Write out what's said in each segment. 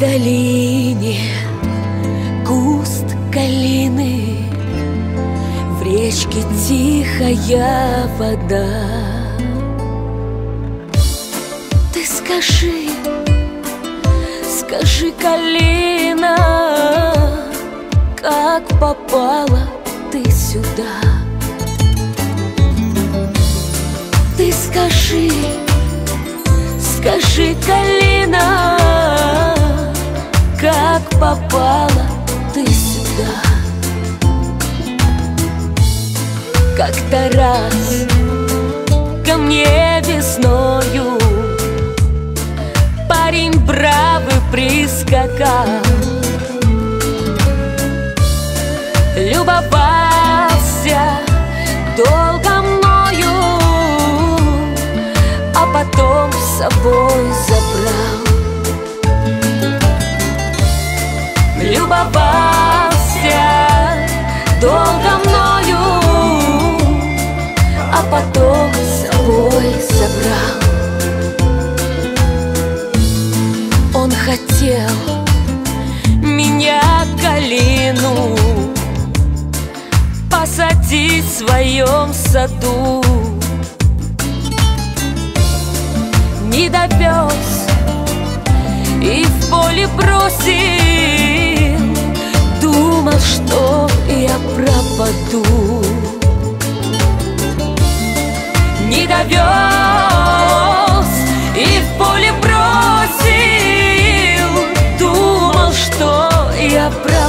долине куст калины, В речке тихая вода. Ты скажи, скажи, калина, Как попала ты сюда? Ты скажи, скажи, калина, попала ты сюда. Как-то раз ко мне весною Парень бравый прискакал. Любовался долго мною А потом с собой забрал Любовался долго мною а потом с собой забрал. Он хотел меня калину посадить в своем саду. Не довез и в поле бросил,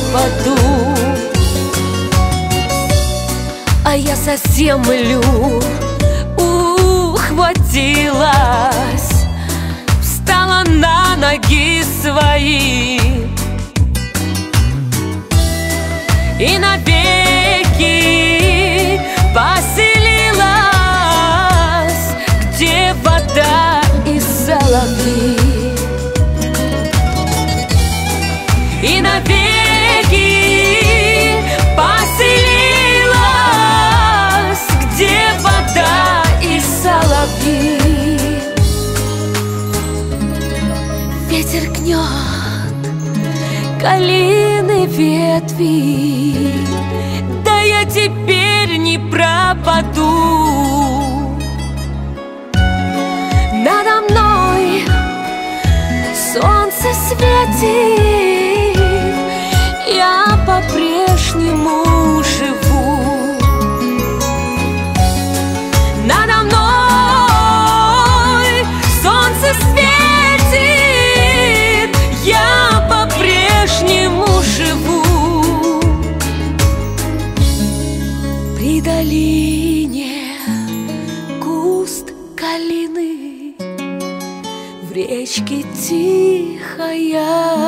я пропаду А я за землю ухватилась Встала на ноги свои И навеки поселилась где вода и соловьи. И навеки калины ветви. Да я теперь не пропаду. Надо мной солнце светит, калины в речке тихая